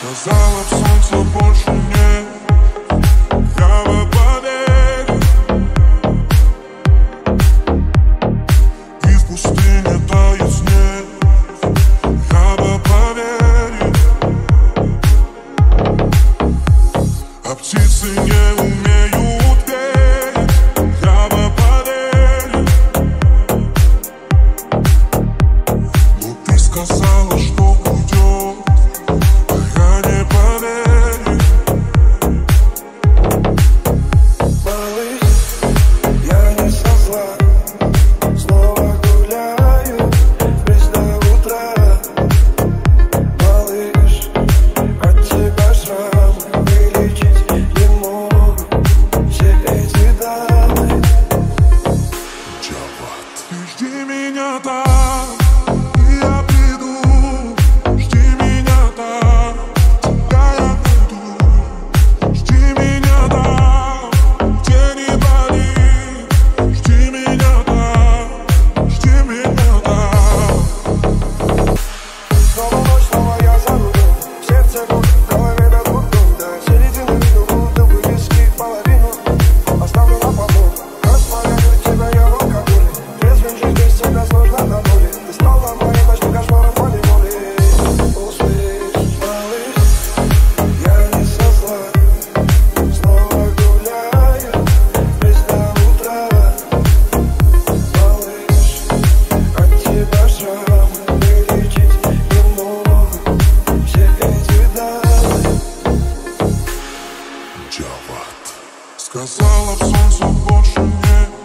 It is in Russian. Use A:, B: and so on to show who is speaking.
A: Сказала солнце больше нет singing. Сказала б больше нет